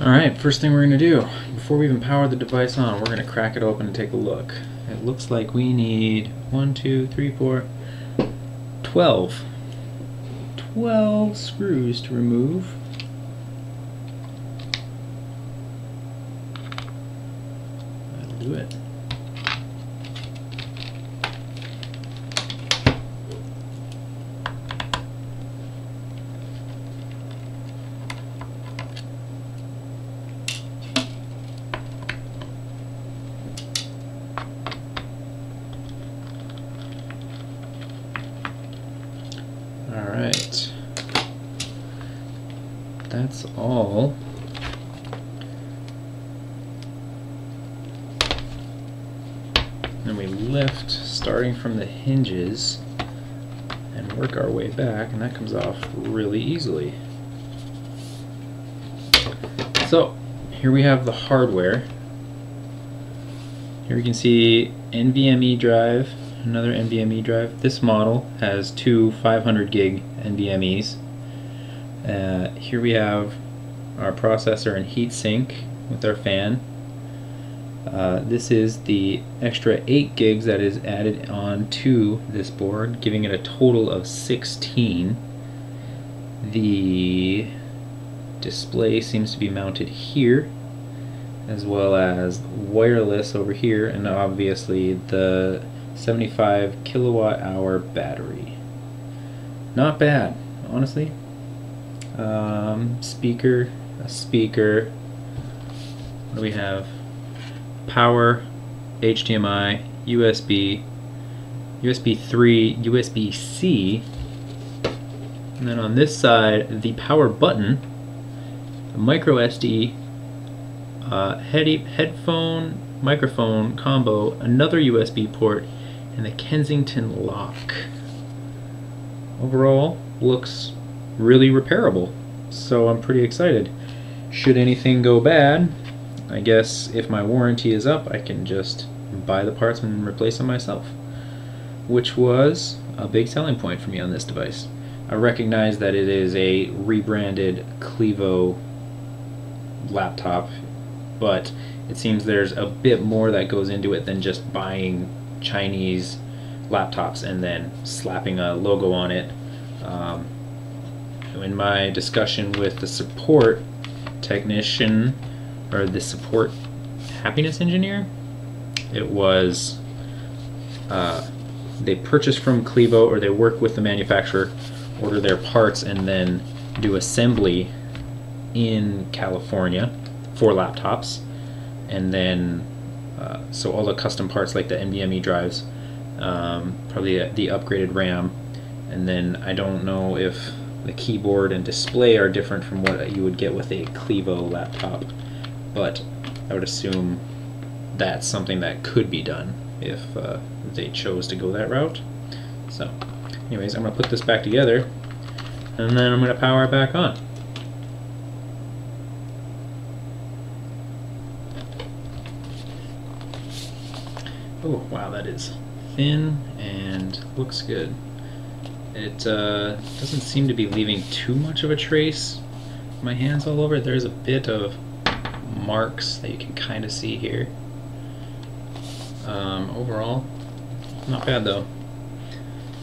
Alright, first thing we're going to do, before we even power the device on, we're going to crack it open and take a look. It looks like we need 1, 2, 3, 4, 12. 12 screws to remove. That'll do it. Alright. That's all. And we lift starting from the hinges and work our way back, and that comes off really easily. So, here we have the hardware. Here we can see NVMe drive, another NVMe drive. This model has two 500 gig NVMe's. Uh, here we have our processor and heatsink with our fan. Uh, this is the extra 8 gigs that is added on to this board, giving it a total of 16. The display seems to be mounted here, as well as wireless over here, and obviously the 75 kilowatt hour battery. Not bad, honestly. Um, speaker, a speaker. What do we have? Power, HDMI, USB, USB 3, USB C, and then on this side, the power button, micro SD, uh, head headphone, microphone combo, another USB port, and the Kensington lock. Overall, looks really repairable, so I'm pretty excited. Should anything go bad, I guess if my warranty is up, I can just buy the parts and replace them myself, which was a big selling point for me on this device. I recognize that it is a rebranded Clevo laptop, but it seems there's a bit more that goes into it than just buying Chinese laptops and then slapping a logo on it. Um, in my discussion with the support technician or the support happiness engineer, it was uh, they purchase from Clevo or they work with the manufacturer, order their parts, and then do assembly in California for laptops, and then uh, so all the custom parts like the NVMe drives, um, probably the upgraded RAM, and then I don't know if the keyboard and display are different from what you would get with a Clevo laptop, but I would assume that's something that could be done if uh, they chose to go that route. So, anyways, I'm going to put this back together, and then I'm going to power it back on. Oh, wow, that is thin and looks good. It uh, doesn't seem to be leaving too much of a trace. My hand's all over. There's a bit of marks that you can kind of see here. Um, overall, not bad though.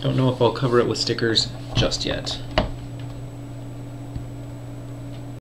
Don't know if I'll cover it with stickers just yet.